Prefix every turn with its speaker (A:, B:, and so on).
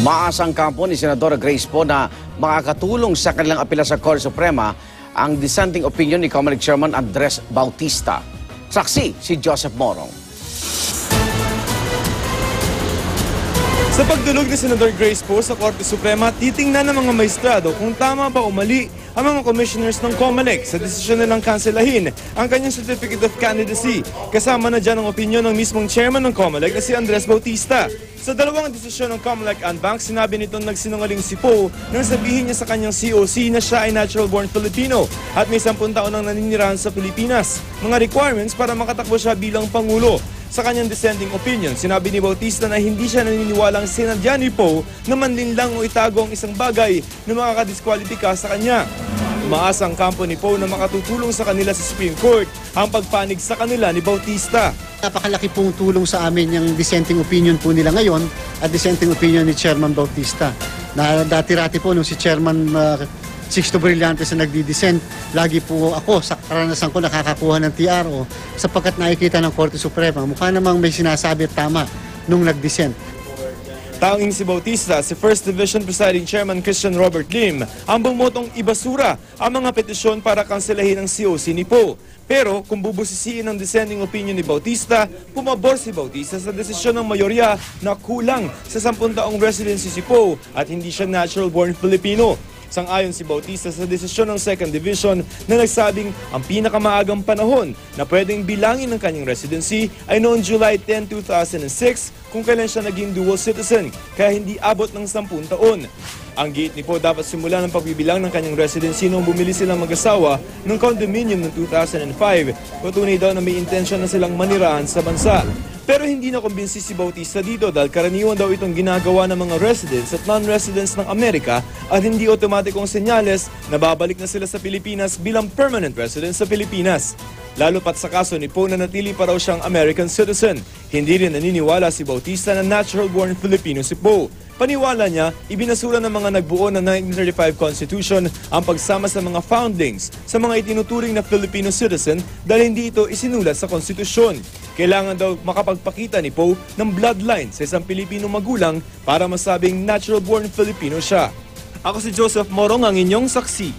A: Maasang kampo ni Senadora Grace po na makakatulong sa kanilang apela sa Korte Suprema ang dissenting opinion ni Comelec Chairman Andres Bautista. Saksi si Joseph Morong.
B: Sa pagdulog ni Senador Grace po sa Korte Suprema, titingnan ng mga maestrado kung tama ba o mali ang mga commissioners ng COMELEC sa desisyon nilang kanselahin ang kanyang Certificate of Candidacy. Kasama na dyan ang opinion ng mismong chairman ng COMELEC na si Andres Bautista. Sa dalawang desisyon ng COMELEC and Bank, sinabi nitong nagsinungaling si Poe nang sabihin niya sa kanyang COC na siya ay natural-born Filipino at may 10 taon nang naninirahan sa Pilipinas. Mga requirements para makatakbo siya bilang Pangulo. Sa kanyang dissenting opinion, sinabi ni Bautista na hindi siya naniniwalang sinadya ni Poe na manlinlang o itago ang isang bagay na makakadiskwalipika sa kanya. Umaasa ang kampo ni Poe na makatutulong sa kanila sa Supreme Court ang pagpanig sa kanila ni Bautista.
C: Napakalaki pong tulong sa amin yung dissenting opinion po nila ngayon at dissenting opinion ni Chairman Bautista. Na dati-rati po nung si Chairman uh, Sixto Brillantes na nagdi-dissent, lagi po ako sa karanasan ko nakakakuha ng TRO sapagkat nakikita ng Korte Suprema. Mukha namang may sinasabi tama nung nag-dissent.
B: Tanging si Bautista, si First Division Presiding Chairman Christian Robert Lim, ang bumotong ibasura ang mga petisyon para kanselahin ang COC ni Poe. Pero kung bubusisiin ang dissenting opinion ni Bautista, pumabor si Bautista sa desisyon ng mayorya na kulang sa 10 taong residency si Poe at hindi siya natural-born Filipino. Sang-ayon si Bautista sa desisyon ng Second Division na nagsabing ang pinakamaagang panahon na pwedeng bilangin ng kanyang residency ay noong July 10, 2006 kung kailan siya naging dual citizen kaya hindi abot ng 10 taon. Ang gate ni Po dapat simula ng pagbibilang ng kanyang residency noong bumili silang mag-asawa ng condominium noong 2005. Patunay daw na may intensyon na silang manirahan sa bansa. Pero hindi na kumbinsi si Bautista dito dahil karaniwan daw itong ginagawa ng mga residents at non-residents ng Amerika at hindi otomatikong senyales na babalik na sila sa Pilipinas bilang permanent residents sa Pilipinas. Lalo pat sa kaso ni Poe na natili pa raw siyang American citizen. Hindi rin naniniwala si Bautista na natural-born Filipino si Poe. Paniwala niya, ibinasura ng mga nagbuo ng 1935 Constitution ang pagsama sa mga foundings sa mga itinuturing na Filipino citizen dahil hindi ito isinulat sa konstitusyon. Kailangan daw makapagpakita ni Poe ng bloodline sa isang Pilipino magulang para masabing natural-born Filipino siya. Ako si Joseph Morong, ang inyong saksi.